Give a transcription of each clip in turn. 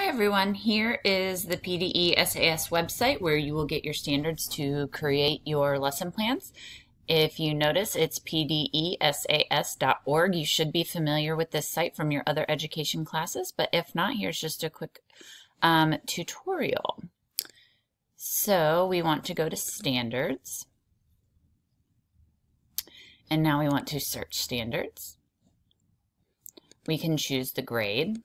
Hi everyone, here is the PDE SAS website where you will get your standards to create your lesson plans. If you notice, it's pdesas.org. You should be familiar with this site from your other education classes, but if not, here's just a quick um, tutorial. So we want to go to standards, and now we want to search standards. We can choose the grade.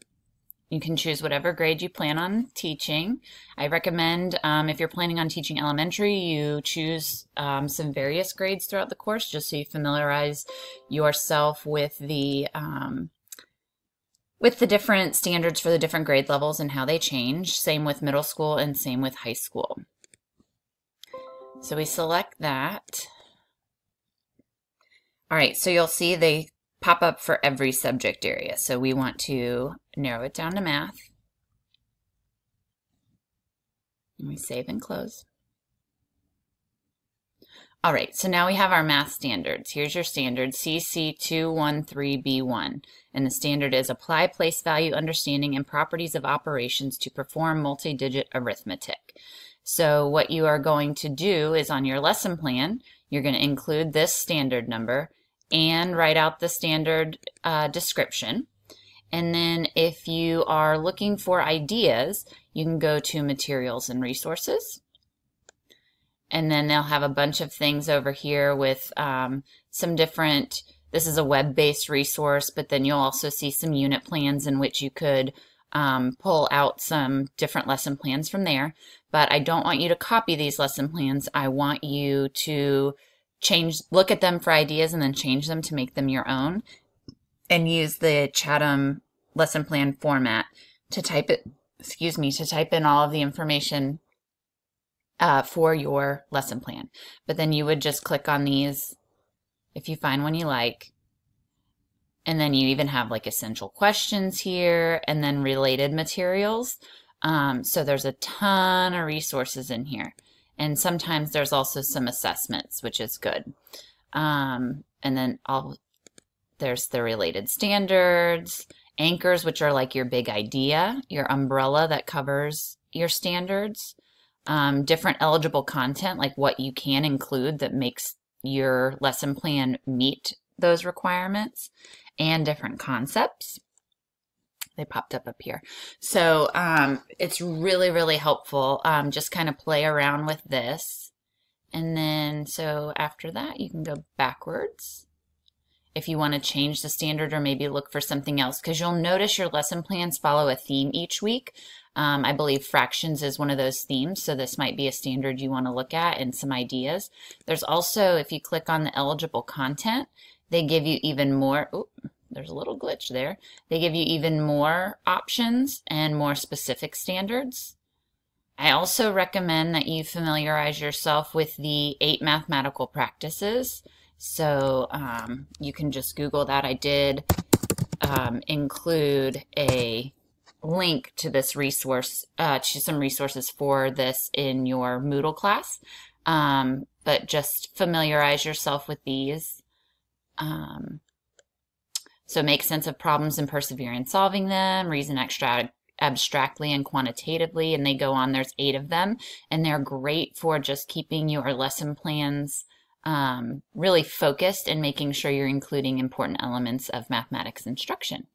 You can choose whatever grade you plan on teaching. I recommend um, if you're planning on teaching elementary, you choose um, some various grades throughout the course just so you familiarize yourself with the um, with the different standards for the different grade levels and how they change. Same with middle school and same with high school. So we select that. All right, so you'll see they pop up for every subject area. So we want to narrow it down to math. And we save and close. All right, so now we have our math standards. Here's your standard, CC213B1. And the standard is apply place value understanding and properties of operations to perform multi-digit arithmetic. So what you are going to do is on your lesson plan, you're going to include this standard number and write out the standard uh, description. And then if you are looking for ideas, you can go to materials and resources. And then they'll have a bunch of things over here with um, some different, this is a web-based resource, but then you'll also see some unit plans in which you could um, pull out some different lesson plans from there. But I don't want you to copy these lesson plans. I want you to change, look at them for ideas and then change them to make them your own and use the Chatham lesson plan format to type it, excuse me, to type in all of the information uh, for your lesson plan. But then you would just click on these if you find one you like. And then you even have like essential questions here and then related materials. Um, so there's a ton of resources in here. And sometimes there's also some assessments, which is good. Um, and then all there's the related standards, anchors, which are like your big idea, your umbrella that covers your standards, um, different eligible content, like what you can include that makes your lesson plan meet those requirements, and different concepts they popped up up here. So um, it's really, really helpful. Um, just kind of play around with this. And then, so after that, you can go backwards if you want to change the standard or maybe look for something else because you'll notice your lesson plans follow a theme each week. Um, I believe fractions is one of those themes, so this might be a standard you want to look at and some ideas. There's also, if you click on the eligible content, they give you even more, there's a little glitch there. They give you even more options and more specific standards. I also recommend that you familiarize yourself with the eight mathematical practices. So um, you can just Google that. I did um, include a link to this resource, uh, to some resources for this in your Moodle class. Um, but just familiarize yourself with these. Um, so make sense of problems and persevere in solving them, reason extra abstractly and quantitatively, and they go on. There's eight of them, and they're great for just keeping your lesson plans um, really focused and making sure you're including important elements of mathematics instruction.